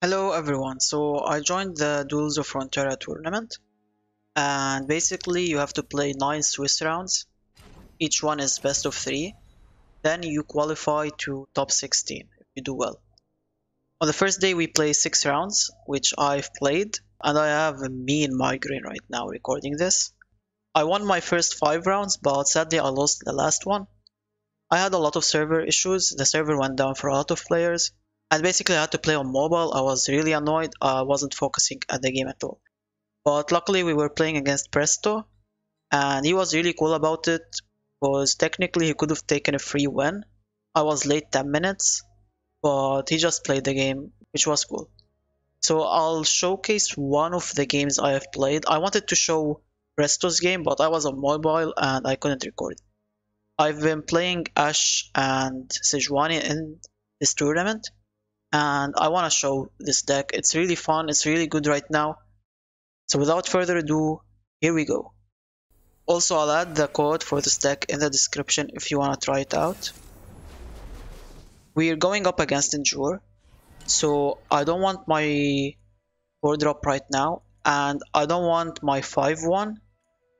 Hello everyone, so I joined the Duels of Runeterra tournament and basically you have to play 9 Swiss rounds, each one is best of 3, then you qualify to top 16 if you do well. On the first day we play 6 rounds, which I've played, and I have a mean migraine right now recording this. I won my first 5 rounds, but sadly I lost the last one. I had a lot of server issues, the server went down for a lot of players, and basically I had to play on mobile. I was really annoyed. I wasn't focusing at the game at all. But luckily we were playing against Presto and he was really cool about it because technically he could have taken a free win. I was late 10 minutes, but he just played the game, which was cool. So I'll showcase one of the games I have played. I wanted to show Presto's game, but I was on mobile and I couldn't record. I've been playing Ashe and Sejuani in this tournament and I want to show this deck. It's really fun, it's really good right now. So without further ado, here we go. Also, I'll add the code for this deck in the description if you want to try it out. We're going up against Endure, so I don't want my 4 drop right now, and I don't want my 5-1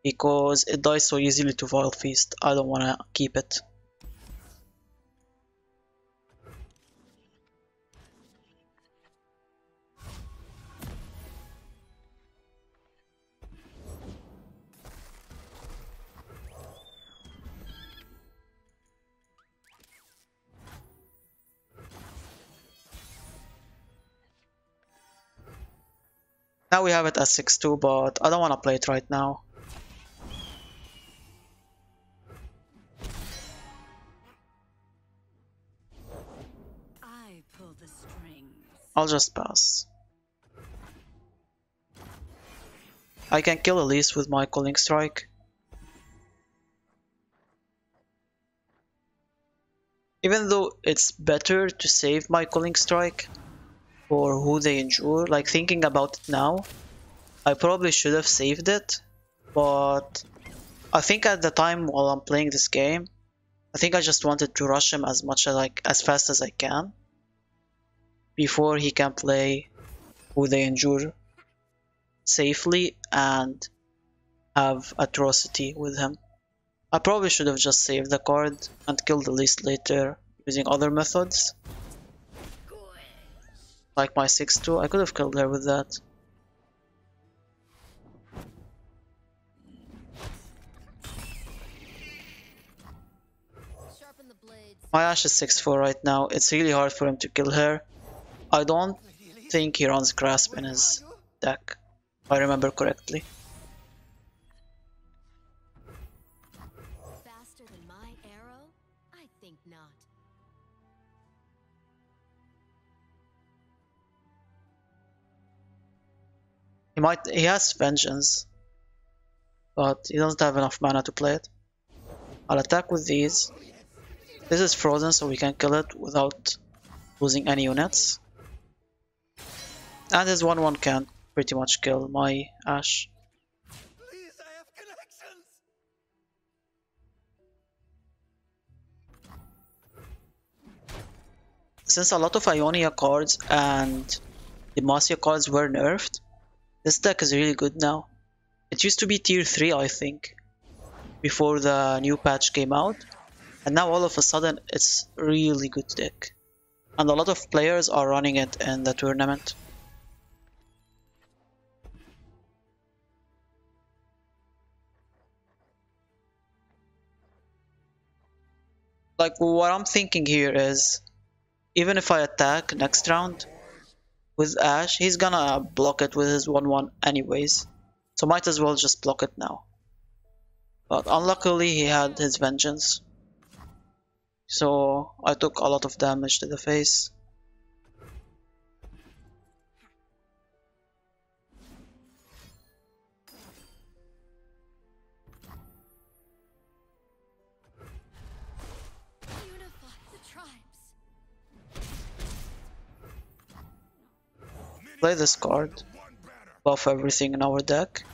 because it dies so easily to Vile Feast. I don't want to keep it. Now we have it as 6-2, but I don't want to play it right now. I'll just pass. I can kill Elise with my Culling Strike. Even though it's better to save my Culling Strike, for who they injure. Like thinking about it now, I probably should have saved it, but I think at the time while I'm playing this game, I think I just wanted to rush him as much as like as fast as I can before he can play who they injure safely and have atrocity with him. I probably should have just saved the card and killed the list later using other methods like my 6-2. I could have killed her with that. My Ashe is 6-4 right now. It's really hard for him to kill her. I don't think he runs Grasp in his deck, if I remember correctly. He might he has vengeance. But he doesn't have enough mana to play it. I'll attack with these. This is frozen so we can kill it without losing any units. And this 1-1 can pretty much kill my Ashe. Since a lot of Ionia cards and Demacia cards were nerfed, this deck is really good now. It used to be tier 3 I think, before the new patch came out. And now all of a sudden it's really good deck. And a lot of players are running it in the tournament. Like what I'm thinking here is, even if I attack next round, with Ashe, he's gonna block it with his 1-1 anyways. So might as well just block it now. But unluckily he had his vengeance. So I took a lot of damage to the face. Play this card. Buff everything in our deck.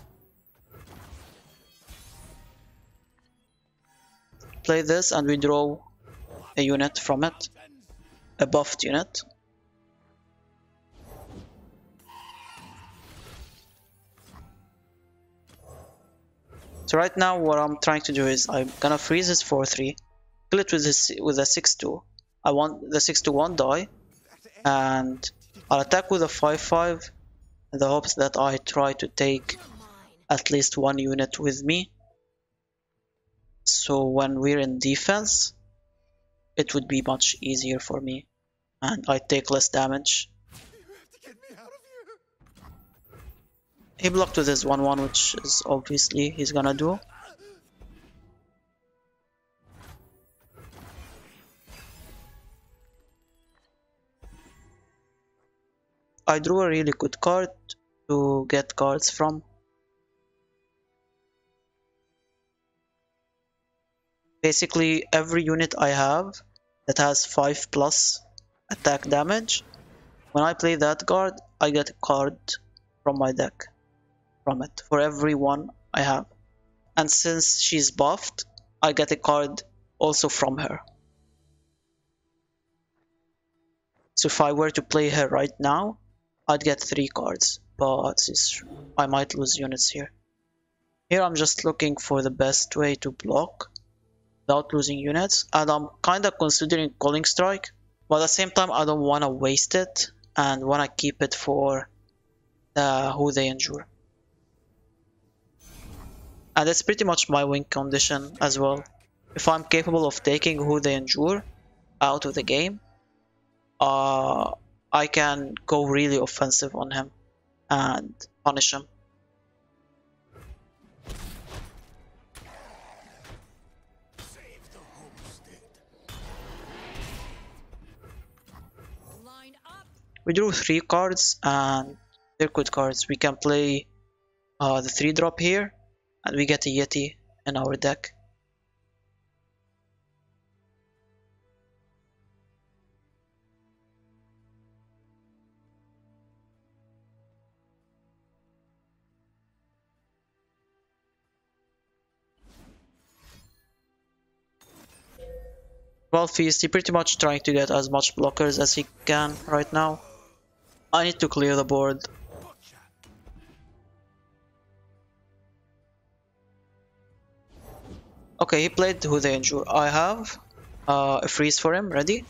Play this and we draw a unit from it. A buffed unit. So right now what I'm trying to do is I'm gonna freeze this 4-3, kill it with this with a 6-2. I want the 6-2 won't die, and I'll attack with a 5-5 in the hopes that I try to take at least one unit with me. So when we're in defense, it would be much easier for me and I take less damage. He blocked with his 1-1 which is obviously he's gonna do. I drew a really good card to get cards from. Basically every unit I have that has 5 plus attack damage, when I play that card I get a card from my deck from it for every one I have. And since she's buffed, I get a card also from her. So if I were to play her right now, I'd get 3 cards, but I might lose units here. Here I'm just looking for the best way to block without losing units, and I'm kinda considering Culling Strike, but at the same time I don't wanna waste it and wanna keep it for uh, who they injure. And that's pretty much my win condition as well. If I'm capable of taking who they injure out of the game, uh, I can go really offensive on him and punish him. We drew three cards and they're good cards. We can play uh, the three drop here and we get a Yeti in our deck. Well, Feast, he pretty much trying to get as much blockers as he can right now. I need to clear the board. Okay, he played who they endure. I have uh, a freeze for him ready.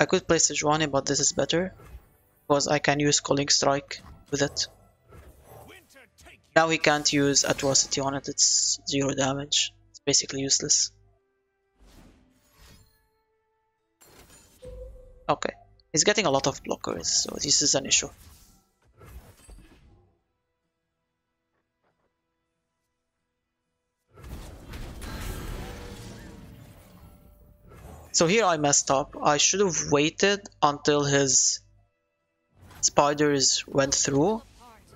I could play Sejuani, but this is better because I can use Culling Strike with it. Now he can't use Atrocity on it, it's zero damage. It's basically useless. Okay. He's getting a lot of blockers, so this is an issue. So here I messed up. I should have waited until his spiders went through,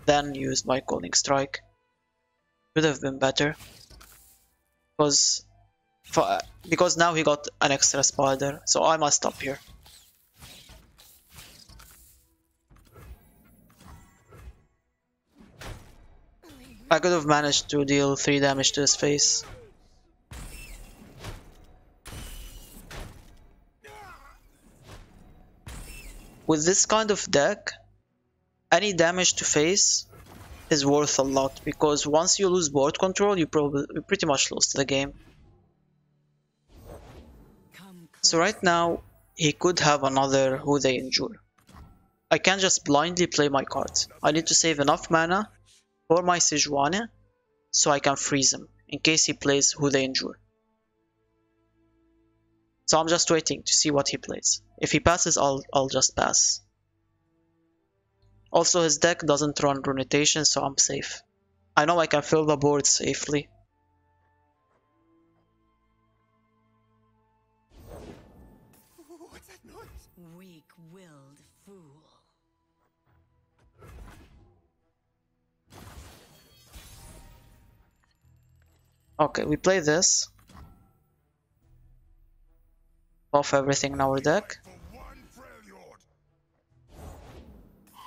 then used my Culling Strike. Would have been better. Because, for, because now he got an extra spider, so I must stop here. I could have managed to deal 3 damage to his face. With this kind of deck, any damage to face is worth a lot because once you lose board control, you probably pretty much lost the game. So right now, he could have another who they endure. I can't just blindly play my cards. I need to save enough mana for my Sejuani so I can freeze him in case he plays who they endure. So I'm just waiting to see what he plays. If he passes, I'll, I'll just pass. Also, his deck doesn't run Ruination, so I'm safe. I know I can fill the board safely. Weak-willed fool. Okay, we play this. Off everything in our deck.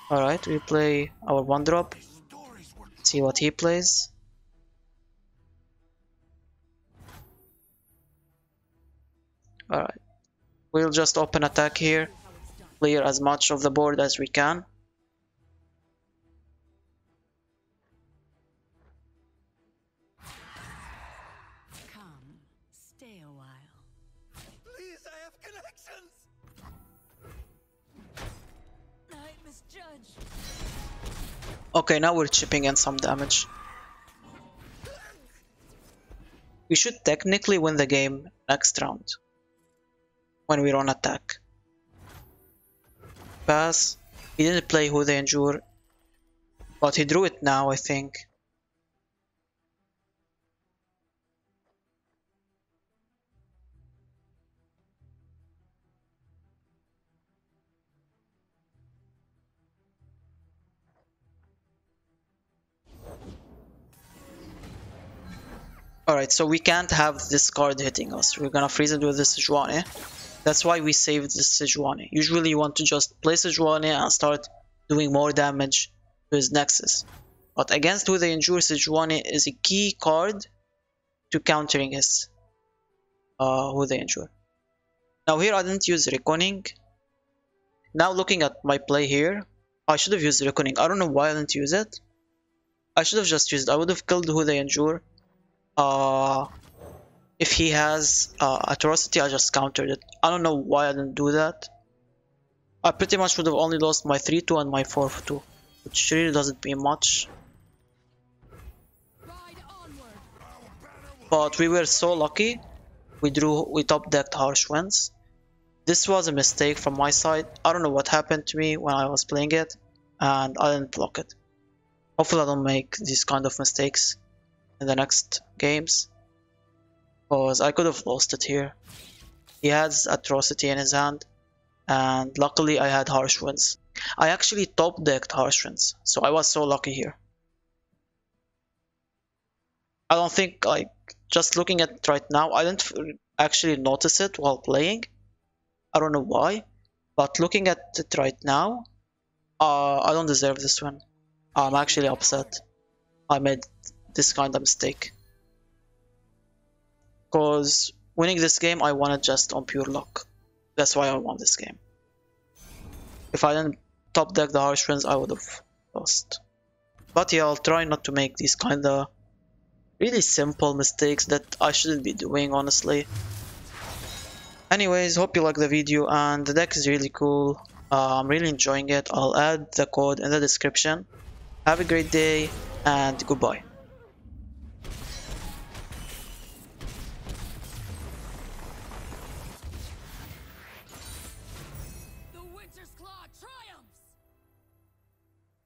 Alright, we play our one drop. See what he plays. Alright. We'll just open attack here. Clear as much of the board as we can. Okay, now we're chipping in some damage. We should technically win the game next round. When we run attack. Pass. He didn't play who they endure. But he drew it now, I think. Alright, so we can't have this card hitting us. We're gonna freeze it with the Sejuani. That's why we saved the Sejuani. Usually you want to just play Sejuani and start doing more damage to his Nexus. But against who they endure, Sejuani is a key card to countering his uh, who they endure. Now here I didn't use Reckoning. Now looking at my play here, I should have used Reckoning. I don't know why I didn't use it. I should have just used I would have killed who they endure uh, if he has uh, atrocity, I just countered it. I don't know why I didn't do that. I pretty much would have only lost my 3-2 and my 4-2, which really doesn't mean much. But we were so lucky. We drew, we top decked harsh winds. This was a mistake from my side. I don't know what happened to me when I was playing it, and I didn't block it. Hopefully I don't make these kind of mistakes in the next games. Because I could have lost it here. He has Atrocity in his hand. And luckily I had Harsh Winds. I actually top decked Harsh Winds. So I was so lucky here. I don't think like just looking at it right now, I didn't actually notice it while playing. I don't know why, but looking at it right now, uh, I don't deserve this win. I'm actually upset. I made this kind of mistake. Because winning this game, I won it just on pure luck. That's why I won this game. If I didn't top deck the harsh winds, I would have lost. But yeah, I'll try not to make these kind of really simple mistakes that I shouldn't be doing, honestly. Anyways, hope you like the video and the deck is really cool. Uh, I'm really enjoying it. I'll add the code in the description. Have a great day and goodbye.